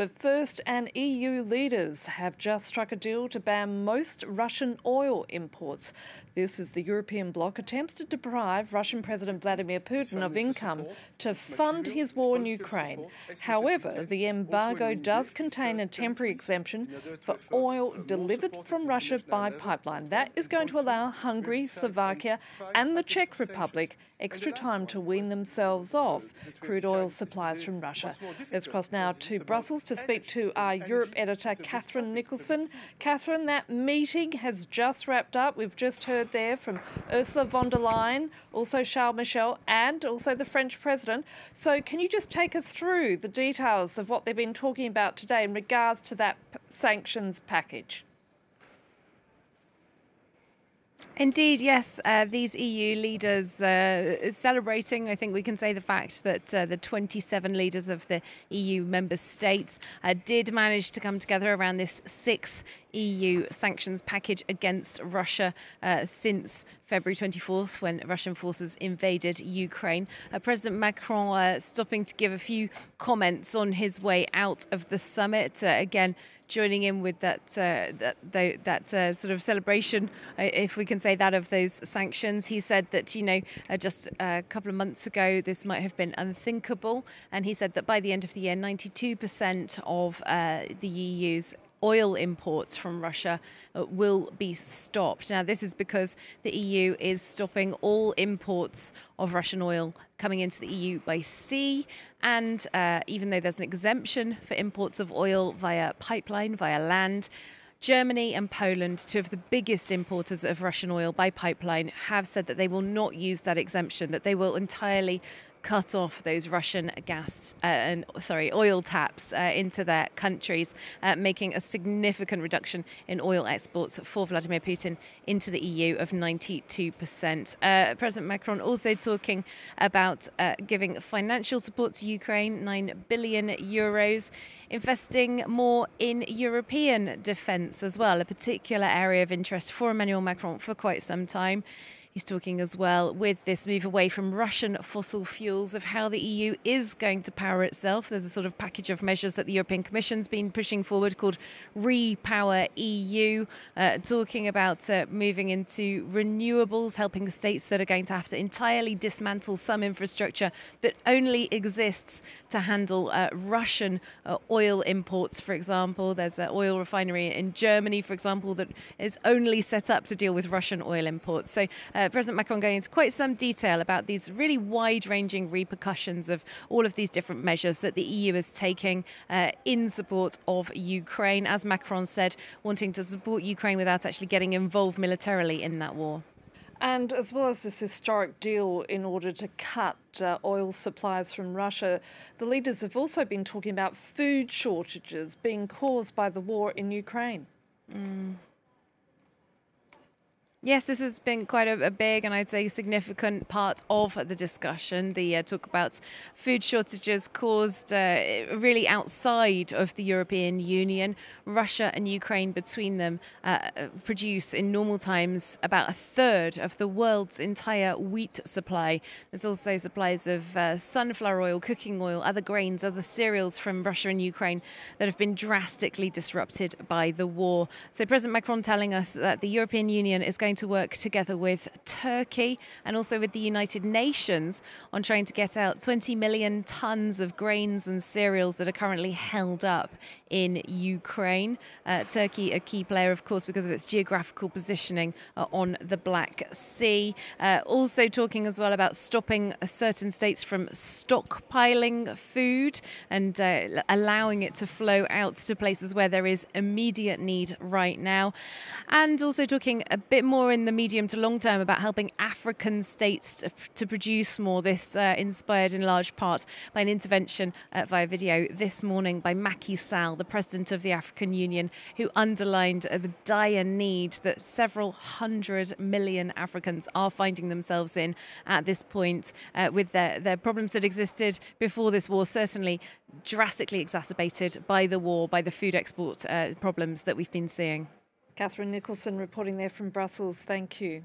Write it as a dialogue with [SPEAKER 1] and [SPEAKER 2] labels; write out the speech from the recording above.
[SPEAKER 1] But first, and EU leaders have just struck a deal to ban most Russian oil imports. This is the European bloc attempts to deprive Russian President Vladimir Putin of income to fund his war in Ukraine. However, the embargo does contain a temporary exemption for oil delivered from Russia by pipeline. That is going to allow Hungary, Slovakia, and the Czech Republic extra time to wean themselves off crude oil supplies from Russia. Let's cross now to Brussels to speak to uh, our Europe editor, Catherine Nicholson. Catherine, that meeting has just wrapped up. We've just heard there from Ursula von der Leyen, also Charles Michel, and also the French president. So, can you just take us through the details of what they've been talking about today in regards to that sanctions package?
[SPEAKER 2] Indeed, yes. Uh, these EU leaders uh, celebrating, I think we can say the fact that uh, the 27 leaders of the EU member states uh, did manage to come together around this sixth EU sanctions package against Russia uh, since February 24th when Russian forces invaded Ukraine. Uh, President Macron stopping to give a few comments on his way out of the summit. again, joining in with that uh, that that uh, sort of celebration, uh, if we can say that, of those sanctions. He said that you know uh, just a couple of months ago this might have been unthinkable, and he said that by the end of the year, 92% of uh, the EU's oil imports from Russia uh, will be stopped. Now, this is because the EU is stopping all imports of Russian oil coming into the EU by sea. And uh, even though there's an exemption for imports of oil via pipeline, via land, Germany and Poland, two of the biggest importers of Russian oil by pipeline, have said that they will not use that exemption, that they will entirely cut off those Russian gas uh, and sorry oil taps uh, into their countries, uh, making a significant reduction in oil exports for Vladimir Putin into the EU of 92%. Uh, President Macron also talking about uh, giving financial support to Ukraine, 9 billion euros, investing more in European defence as well, a particular area of interest for Emmanuel Macron for quite some time. He's talking as well with this move away from Russian fossil fuels of how the EU is going to power itself. There's a sort of package of measures that the European Commission's been pushing forward called Repower EU, uh, talking about uh, moving into renewables, helping states that are going to have to entirely dismantle some infrastructure that only exists to handle uh, Russian uh, oil imports, for example. There's an oil refinery in Germany, for example, that is only set up to deal with Russian oil imports. So uh, President Macron going into quite some detail about these really wide ranging repercussions of all of these different measures that the EU is taking uh, in support of Ukraine. As Macron said, wanting to support Ukraine without actually getting involved militarily in that war.
[SPEAKER 1] And as well as this historic deal in order to cut uh, oil supplies from Russia, the leaders have also been talking about food shortages being caused by the war in Ukraine. Mm.
[SPEAKER 2] Yes, this has been quite a, a, big and I'd say significant part of the discussion. The uh, talk about food shortages caused uh, really outside of the European Union. Russia and Ukraine, between them, uh, produce in normal times about a third of the world's entire wheat supply. There's also supplies of uh, sunflower oil, cooking oil, other grains, other cereals from Russia and Ukraine that have been drastically disrupted by the war. So, President Macron telling us that the European Union is going going to work together with Turkey and also with the United Nations on trying to get out 20 million tons of grains and cereals that are currently held up in Ukraine. Uh, Turkey, a key player, of course, because of its geographical positioning uh, on the Black Sea. Uh, also, talking as well about stopping certain states from stockpiling food and uh, allowing it to flow out to places where there is immediate need right now. And also talking a bit more more in the medium to long term about helping African states to, to produce more. This uh, inspired in large part by an intervention uh, via video this morning by Macky Sall, the president of the African Union, who underlined uh, the dire need that several hundred million Africans are finding themselves in at this point uh, with their, their problems that existed before this war, certainly drastically exacerbated by the war, by the food export uh, problems that we've been seeing.
[SPEAKER 1] Catherine Nicholson reporting there from Brussels. Thank you.